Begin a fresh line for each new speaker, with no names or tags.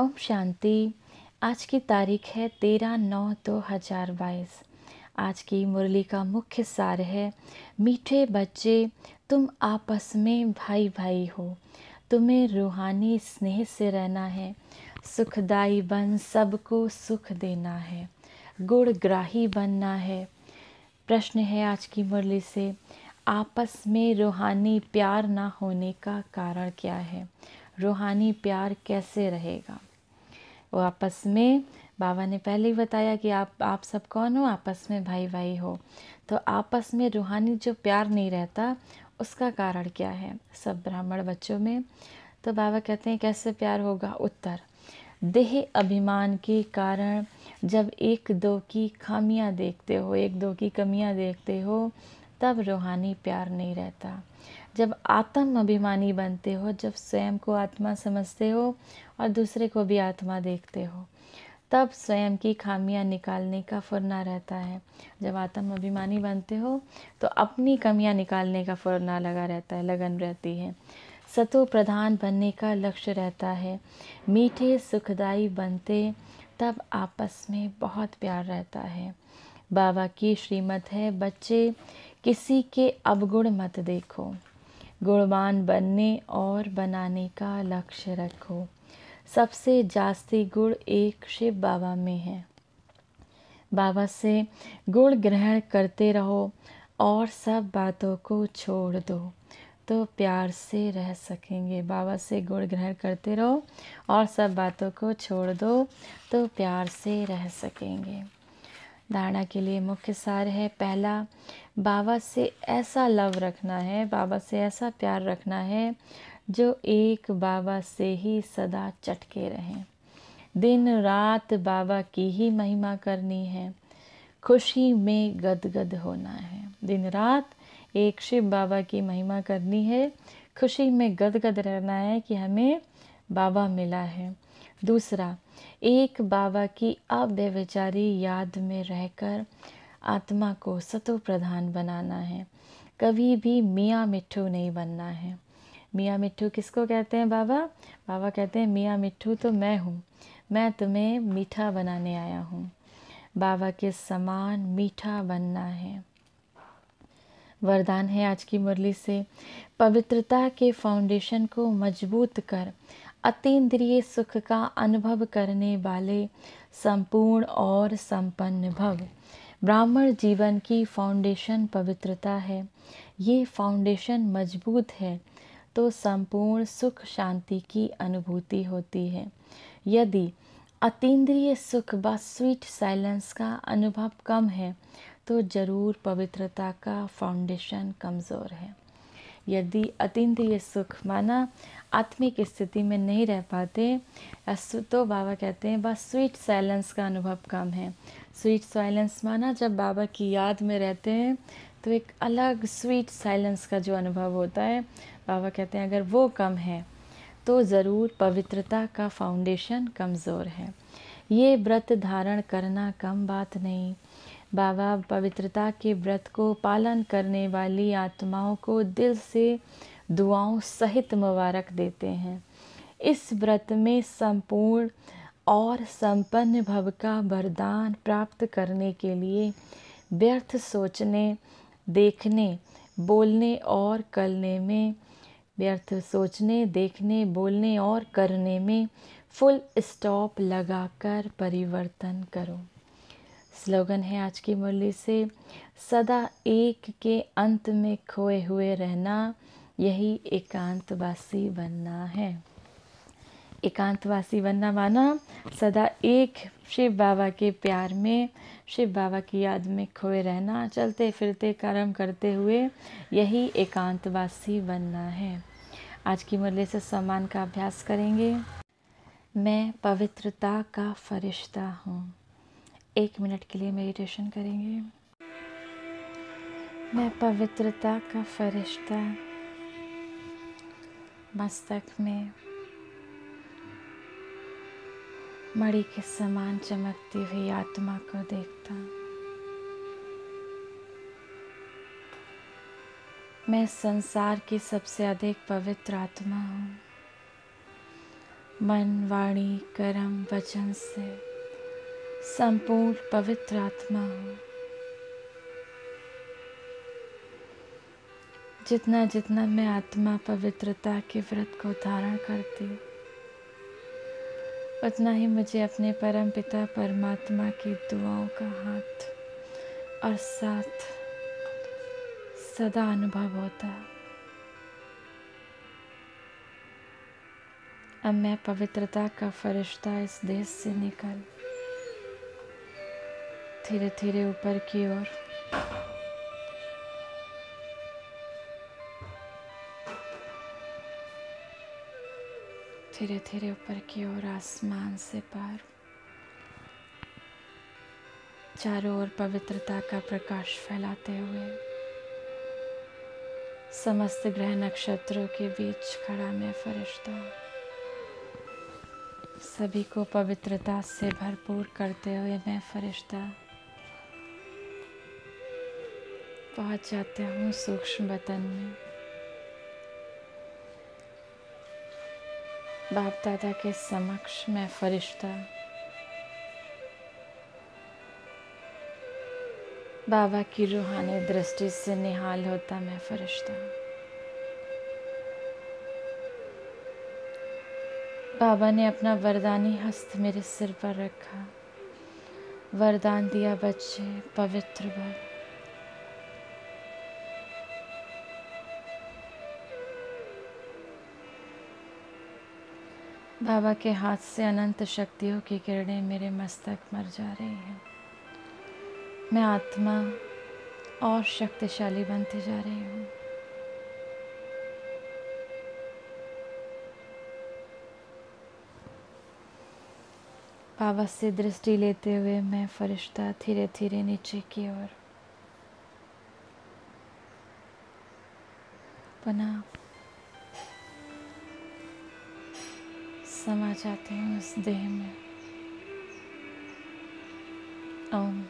ओम शांति। आज की तारीख है तेरह नौ दो हज़ार बाईस। आज की मुरली का मुख्य सार है, मीठे बच्चे, तुम आपस में भाई भाई हो। तुम्हें रूहानी स्नेह से रहना है, सुखदाई बन सबको सुख देना है, गुणग्राही बनना है। प्रश्न है आज की मुरली से, आपस में रूहानी प्यार ना होने का कारण क्या है? रूहानी प्यार कैसे रहेगा? वो आपस में। बाबा ने पहले ही बताया कि आप आप सब कौन हो? आपस में भाई भाई हो। तो आपस में रूहानी जो प्यार नहीं रहता, उसका कारण क्या है? सब ब्राह्मण बच्चों में। तो बाबा कहते हैं, कैसे प्यार होगा? उत्तर, देह अभिमान के कारण जब एक दो की खामियाँ देखते हो, एक दो की कमियाँ देखते हो, तब रूहानी प्यार नहीं रहता। जब आत्म अभिमानी बनते हो, जब स्वयं को आत्मा समझते हो और दूसरे को भी आत्मा देखते हो, तब स्वयं की खामियाँ निकालने का फुरना रहता है। जब आत्म अभिमानी बनते हो तो अपनी कमियाँ निकालने का फुरना लगा रहता है, लगन रहती है। सतो प्रधान बनने का लक्ष्य रहता है। मीठे सुखदाई बनते, तब आपस में बहुत प्यार रहता है। बाबा की श्रीमत है, बच्चे, किसी के अवगुण मत देखो। गुणवान बनने और बनाने का लक्ष्य रखो। सबसे जास्ती गुण एक शिव बाबा में है। बाबा से गुण ग्रहण करते रहो और सब बातों को छोड़ दो तो प्यार से रह सकेंगे। बाबा से गुण ग्रहण करते रहो और सब बातों को छोड़ दो तो प्यार से रह सकेंगे। धारणा के लिए मुख्य सार है। पहला, बाबा से ऐसा लव रखना है, बाबा से ऐसा प्यार रखना है, जो एक बाबा से ही सदा चटके रहें। दिन रात बाबा की ही महिमा करनी है, खुशी में गदगद होना है। दिन रात एक शिव बाबा की महिमा करनी है, खुशी में गदगद रहना है कि हमें बाबा मिला है। दूसरा एक बाबा की अव्यविचारी याद में रहकर आत्मा को सतो प्रधान बनाना है। कभी भी मियाँ मिट्ठू नहीं बनना है। मियाँ मिट्ठू किसको कहते हैं बाबा? बाबा कहते हैं, मियाँ मिट्ठू तो मैं हूँ। मैं तुम्हें मीठा बनाने आया हूँ। बाबा के समान मीठा बनना है। वरदान है आज की मुरली से। पवित्रता के फाउंडेशन को मज़बूत कर अतीन्द्रिय सुख का अनुभव करने वाले संपूर्ण और संपन्न भव। ब्राह्मण जीवन की फाउंडेशन पवित्रता है। ये फाउंडेशन मज़बूत है तो संपूर्ण सुख शांति की अनुभूति होती है। यदि अतीन्द्रिय सुख व स्वीट साइलेंस का अनुभव कम है तो ज़रूर पवित्रता का फाउंडेशन कमज़ोर है। यदि अतीन्द्रिय सुख माना आत्मिक स्थिति में नहीं रह पाते तो बाबा कहते हैं, बस स्वीट साइलेंस का अनुभव कम है। स्वीट साइलेंस माना जब बाबा की याद में रहते हैं तो एक अलग स्वीट साइलेंस का जो अनुभव होता है, बाबा कहते हैं, अगर वो कम है तो ज़रूर पवित्रता का फाउंडेशन कमज़ोर है। ये व्रत धारण करना कम बात नहीं। बाबा पवित्रता के व्रत को पालन करने वाली आत्माओं को दिल से दुआओं सहित मुबारक देते हैं। इस व्रत में संपूर्ण और संपन्न भव का वरदान प्राप्त करने के लिए व्यर्थ सोचने, देखने, बोलने और करने में, व्यर्थ सोचने, देखने, बोलने और करने में फुल स्टॉप लगाकर परिवर्तन करो। स्लोगन है आज की मुरली से, सदा एक के अंत में खोए हुए रहना, यही एकांतवासी बनना है। एकांतवासी बनना माना सदा एक शिव बाबा के प्यार में, शिव बाबा की याद में खोए रहना, चलते फिरते, कर्म करते हुए यही एकांतवासी बनना है। आज की मुरली से सम्मान का अभ्यास करेंगे। मैं पवित्रता का फरिश्ता हूँ। एक मिनट के लिए मेडिटेशन करेंगे। मैं पवित्रता का फरिश्ता मस्तक में मणि के समान चमकती हुई आत्मा को देखता मैं संसार की सबसे अधिक पवित्र आत्मा हूँ। मन, वाणी, कर्म, वचन से संपूर्ण पवित्र आत्मा हूँ। जितना जितना मैं आत्मा पवित्रता के व्रत को धारण करती उतना ही मुझे अपने परम पिता परमात्मा की दुआओं का हाथ और साथ सदा अनुभव होता अब मैं पवित्रता का फरिश्ता इस देश से निकल धीरे धीरे ऊपर की ओर। धीरे धीरे ऊपर की ओर आसमान से पार। चारों ओर पवित्रता का प्रकाश फैलाते हुए। समस्त ग्रह नक्षत्रों के बीच खड़ा मैं फरिश्ता। सभी को पवित्रता से भरपूर करते हुए मैं फरिश्ता। पहुँच जाते हूँ सूक्ष्म बतन में। बाप दादा के समक्ष मैं फरिश्ता। बाबा की रूहानी दृष्टि से निहाल होता मैं फरिश्ता। बाबा ने अपना वरदानी हस्त मेरे सिर पर रखा। वरदान दिया बच्चे, पवित्र भव बाबा के हाथ से अनंत शक्तियों की किरणें मेरे मस्तक मर जा रही हैं। मैं आत्मा और शक्तिशाली बनती जा रही हूँ। बाबा से दृष्टि लेते हुए मैं फरिश्ता धीरे धीरे नीचे की ओर। पुनः समा जाते हैं उस देह में। ओम।